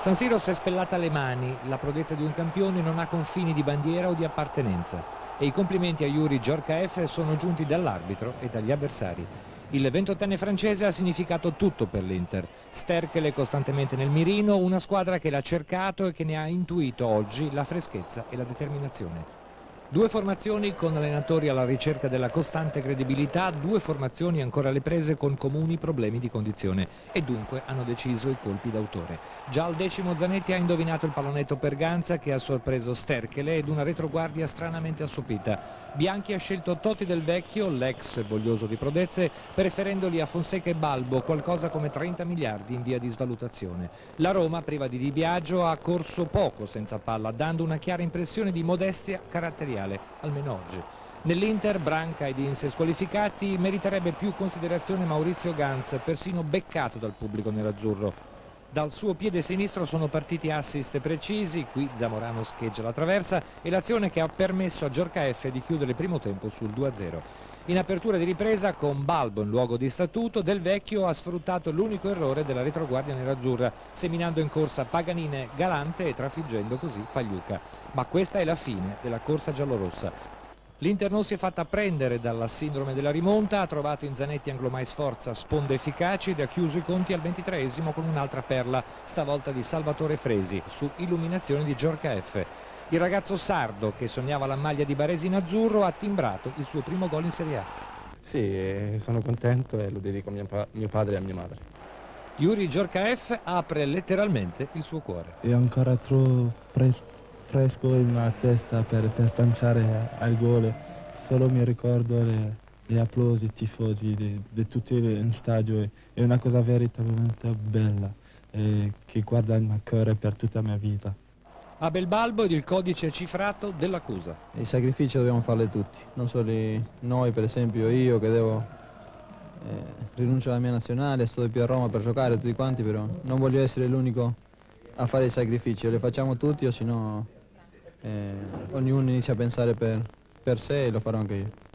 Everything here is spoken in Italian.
San Siro si è spellata le mani, la prodezza di un campione non ha confini di bandiera o di appartenenza e i complimenti a Yuri Giorkaeff sono giunti dall'arbitro e dagli avversari. Il 28enne francese ha significato tutto per l'Inter. Sterkele costantemente nel mirino, una squadra che l'ha cercato e che ne ha intuito oggi la freschezza e la determinazione. Due formazioni con allenatori alla ricerca della costante credibilità, due formazioni ancora alle prese con comuni problemi di condizione e dunque hanno deciso i colpi d'autore. Già al decimo Zanetti ha indovinato il pallonetto per Ganza che ha sorpreso Sterchele ed una retroguardia stranamente assopita. Bianchi ha scelto Totti del Vecchio, l'ex voglioso di prodezze, preferendoli a Fonseca e Balbo, qualcosa come 30 miliardi in via di svalutazione. La Roma, priva di Di Biagio, ha corso poco senza palla, dando una chiara impressione di modestia caratteriale mondiale, almeno oggi. Nell'Inter, Branca ed Inse squalificati, meriterebbe più considerazione Maurizio Ganz, persino beccato dal pubblico nerazzurro. Dal suo piede sinistro sono partiti assist precisi, qui Zamorano scheggia la traversa e l'azione che ha permesso a Giorca F di chiudere il primo tempo sul 2-0. In apertura di ripresa con Balbo in luogo di statuto, Del Vecchio ha sfruttato l'unico errore della retroguardia nerazzurra, seminando in corsa Paganine galante e trafiggendo così Pagliuca. Ma questa è la fine della corsa giallorossa. L'Inter non si è fatta prendere dalla sindrome della rimonta, ha trovato in Zanetti Anglomai Sforza sponde efficaci ed ha chiuso i conti al 23esimo con un'altra perla, stavolta di Salvatore Fresi, su illuminazione di Giorca F. Il ragazzo sardo, che sognava la maglia di Baresi in azzurro, ha timbrato il suo primo gol in Serie A. Sì, sono contento e lo dedico a mio, pa mio padre e a mia madre. Yuri Giorca F apre letteralmente il suo cuore. È ancora troppo presto fresco in una testa per, per pensare al gol, solo mi ricordo le, gli applausi tifosi di, di tutti in stadio, è una cosa veramente bella eh, che guarda il cuore per tutta la mia vita. Abel Balbo ed il codice cifrato dell'accusa. I sacrifici dobbiamo farli tutti, non solo noi per esempio, io che devo eh, rinunciare alla mia nazionale, sto di più a Roma per giocare tutti quanti, però non voglio essere l'unico a fare i sacrifici, li facciamo tutti o se no eh, ognuno inizia a pensare per, per sé e lo farò anche io.